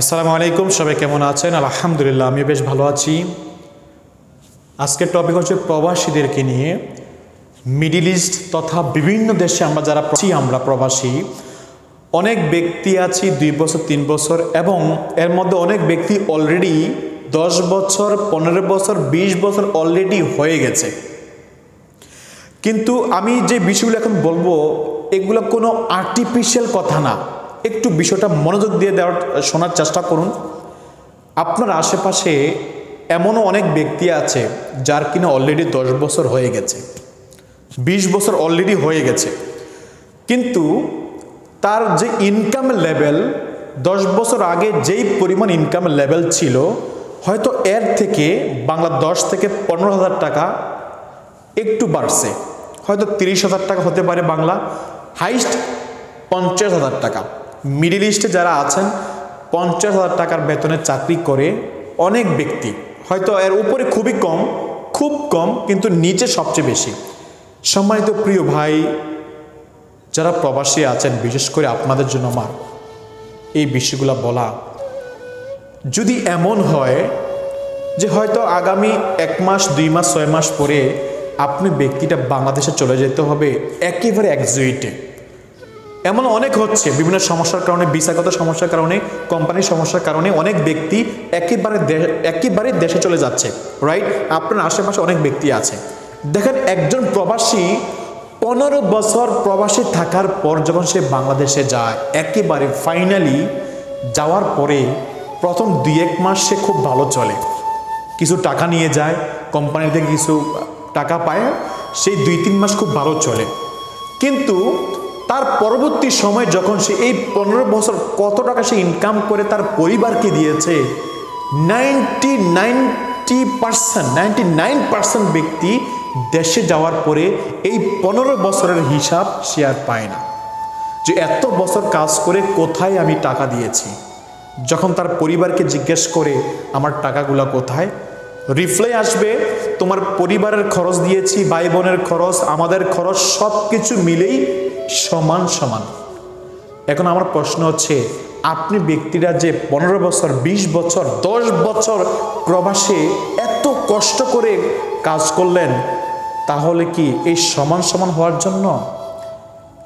আসসালামু আলাইকুম, সবাই কেমন আছেন? আলহামদুলিল্লাহ আমি বেশ ভালো আছি। আজকের টপিক হচ্ছে প্রবাসীদেরকে নিয়ে। মিডিল ইস্ট তথা বিভিন্ন দেশে আমরা যারা আমরা প্রবাসী। অনেক ব্যক্তি আছি দুই বছর, তিন বছর, এবং এর মধ্যে অনেক ব্যক্তি অলরেডি দশ বছর, পনেরো বছর, বিশ বছর অলরেডি হয়ে গেছে। কিন্তু আমি যে বিষয়গুলো এখন বলব, এগুলো কোনো আর্টিফিশিয়াল কথা না। একটু বিষয়টা মনোযোগ দিয়ে দেওয়ার, শোনার চেষ্টা করুন। আপনার আশেপাশে এমনও অনেক ব্যক্তি আছে যার কিনা অলরেডি দশ বছর হয়ে গেছে, বিশ বছর অলরেডি হয়ে গেছে। কিন্তু তার যে ইনকাম লেভেল দশ বছর আগে যেই পরিমাণ ইনকাম লেভেল ছিল, হয়তো এর থেকে বাংলা দশ থেকে পনেরো হাজার টাকা একটু বাড়ছে। হয়তো তিরিশ হাজার টাকা হতে পারে বাংলা হাইস্ট পঞ্চাশ হাজার টাকা। মিডিল ইস্টে যারা আছেন, পঞ্চাশ হাজার টাকার বেতনে চাকরি করে অনেক ব্যক্তি। হয়তো এর উপরে খুবই কম, খুব কম, কিন্তু নিচে সবচেয়ে বেশি। সম্মানিত প্রিয় ভাই, যারা প্রবাসী আছেন, বিশেষ করে আপনাদের জন্য আমার এই বিষয়গুলো বলা, যদি এমন হয় যে হয়তো আগামী এক মাস, দুই মাস, ছয় মাস পরে আপনি ব্যক্তিটা বাংলাদেশে চলে যেতে হবে, একেবারে একজুইটে এমন অনেক হচ্ছে, বিভিন্ন সমস্যার কারণে ভিসাগত সমস্যার কারণে, কোম্পানির সমস্যার কারণে অনেক ব্যক্তি একেবারে একেবারে দেশে চলে যাচ্ছে রাইট আপনার আশেপাশে অনেক ব্যক্তি আছে। দেখেন, একজন প্রবাসী পনেরো বছর প্রবাসী থাকার পর যখন সে বাংলাদেশে যায়, একেবারে ফাইনালি যাওয়ার পরে প্রথম দুই এক মাস সে খুব ভালো চলে। কিছু টাকা নিয়ে যায় কোম্পানি থেকে কিছু টাকা পায়, সেই দুই তিন মাস খুব ভালো চলে। কিন্তু তার পরবর্তী সময় যখন সে এই পনেরো বছর কত টাকা সে ইনকাম করে তার পরিবারকে দিয়েছে ninety ninety percent ninety nine percent ব্যক্তি দেশে যাওয়ার পরে এই পনেরো বছরের হিসাব সে আর পায় না। যে এত বছর কাজ করে কোথায় আমি টাকা দিয়েছি? যখন তার পরিবারকে জিজ্ঞেস করে, আমার টাকাগুলো কোথায়? রিপ্লাই আসবে, তোমার পরিবারের খরচ দিয়েছি ভাই বোনের খরচ, আমাদের খরচ সব কিছু মিলেই সমান সমান। এখন আমার প্রশ্ন হচ্ছে, আপনি ব্যক্তিরা যে পনেরো বছর ২০ বছর, দশ বছর প্রবাসে এত কষ্ট করে কাজ করলেন, তাহলে কি এই সমান সমান হওয়ার জন্য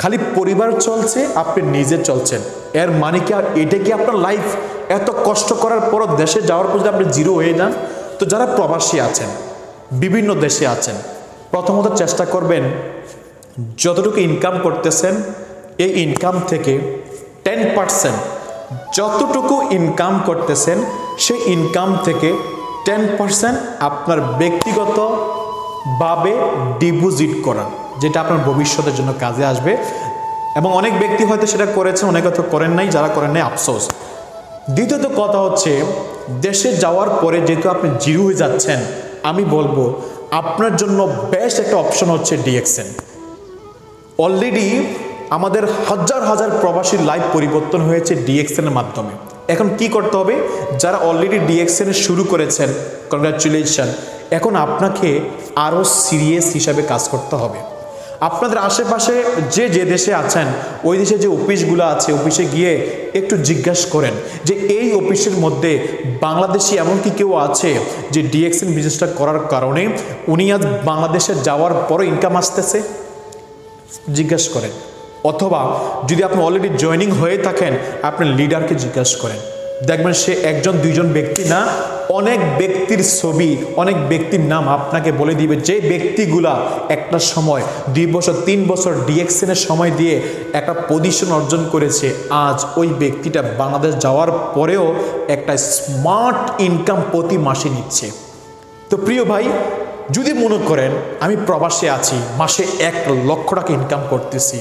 খালি পরিবার চলছে, আপনি নিজে চলছেন? এর মানে কি আর এটা কি আপনার লাইফ এত কষ্ট করার পর দেশে যাওয়ার পর যদি আপনি জিরো হয়ে যান, তো যারা প্রবাসী আছেন, বিভিন্ন দেশে আছেন, প্রথমত চেষ্টা করবেন যতটুকু ইনকাম করতেছেন, এই ইনকাম থেকে টেন পার্সেন্ট যতটুকু ইনকাম করতেছেন, সেই ইনকাম থেকে টেন পার্সেন্ট আপনার ব্যক্তিগতভাবে ডিপোজিট করান যেটা আপনার ভবিষ্যতের জন্য কাজে আসবে। এবং অনেক ব্যক্তি হয়তো সেটা করেছেন, অনেক হয়তো করেন নাই, যারা করেন নাই, আফসোস। দ্বিতীয়ত কথা হচ্ছে, দেশে যাওয়ার পরে যেহেতু আপনি জিরো হয়ে যাচ্ছেন, আমি বলব, আপনার জন্য বেস্ট একটা অপশন হচ্ছে ডিএক্সএন অলরেডি আমাদের হাজার হাজার প্রবাসীর লাইফ পরিবর্তন হয়েছে ডিএক্সএনের মাধ্যমে। এখন কি করতে হবে? যারা অলরেডি ডিএক্সএন শুরু করেছেন কনগ্রাচুলেশন এখন আপনাকে আরও সিরিয়াস হিসাবে কাজ করতে হবে। আপনাদের আশেপাশে যে যে দেশে আছেন, ওই দেশে যে অফিসগুলো আছে, অফিসে গিয়ে একটু জিজ্ঞাসা করেন যে, এই অফিসের মধ্যে বাংলাদেশি এমন কি কেউ আছে যে ডিএক্সএন বিজনেসটা করার কারণে উনি আজ বাংলাদেশে যাওয়ার পরও ইনকাম আসতেছে? জিজ্ঞাসা করেন। অথবা যদি আপনি অলরেডি জয়নিং হয়ে থাকেন, আপনি লিডারকে জিজ্ঞেস করেন। দেখবেন সে একজন, দুইজন ব্যক্তি না, অনেক ব্যক্তির ছবি, অনেক ব্যক্তির নাম আপনাকে বলে দিবে, যে ব্যক্তিগুলা একটা সময়, দুই বছর, তিন বছর ডিএক্সএনের সময় দিয়ে একটা পজিশন অর্জন করেছে, আজ ওই ব্যক্তিটা বাংলাদেশ যাওয়ার পরেও একটা স্মার্ট ইনকাম প্রতি মাসে নিচ্ছে। তো প্রিয় ভাই যদি মনে করেন আমি প্রবাসে আছি, মাসে এক লক্ষ টাকা ইনকাম করতেছি,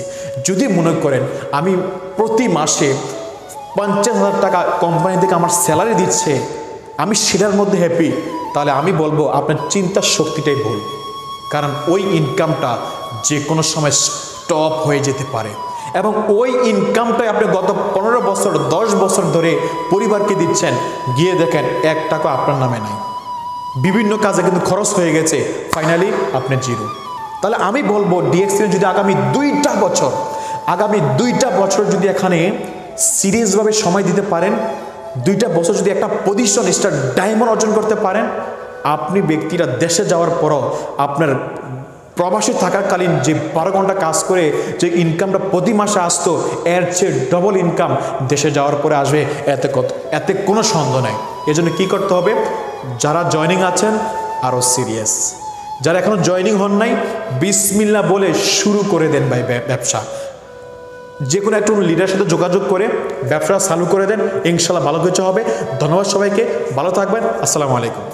যদি মনে করেন আমি প্রতি মাসে পঞ্চাশ হাজার টাকা কোম্পানি থেকে আমার স্যালারি দিচ্ছে, আমি সেটার মধ্যে হ্যাপি তাহলে আমি বলব আপনার চিন্তার শক্তিটাই ভুল। কারণ ওই ইনকামটা যে কোনো সময় স্টপ হয়ে যেতে পারে। এবং ওই ইনকামটাই আপনি গত পনেরো বছর, দশ বছর ধরে পরিবারকে দিচ্ছেন, গিয়ে দেখেন এক টাকা আপনার নামে নাই। বিভিন্ন কাজে কিন্তু খরচ হয়ে গেছে। ফাইনালি আপনি জিরো। তাহলে আমি বলব ডিএক্সএন যদি আগামী দুইটা বছর, আগামী দুইটা বছর যদি এখানে সিরিয়াসভাবে সময় দিতে পারেন, দুইটা বছর যদি একটা পজিশন স্টার ডায়মন্ড অর্জন করতে পারেন, আপনি ব্যক্তিরা দেশে যাওয়ার পরও আপনার প্রবাসী থাকাকালীন যে বারো ঘণ্টা কাজ করে, যে ইনকামটা প্রতি মাসে আসতো, এর চেয়ে ডবল ইনকাম দেশে যাওয়ার পরে আসবে, এতে কত এতে কোনো সন্দেহ নেই। এজন্য কি করতে হবে? যারা জয়নিং আছেন আরও সিরিয়াস যারা এখনও জয়নিং হন নাই বিসমিল্লা বলে শুরু করে দেন ভাই ব্যবসা। যে কোনো একটা লিডার সাথে যোগাযোগ করে ব্যবসা চালু করে দেন, ইনশাল্লাহ ভালো কিছু হবে। ধন্যবাদ সবাইকে, ভালো থাকবেন, আসসালামু আলাইকুম।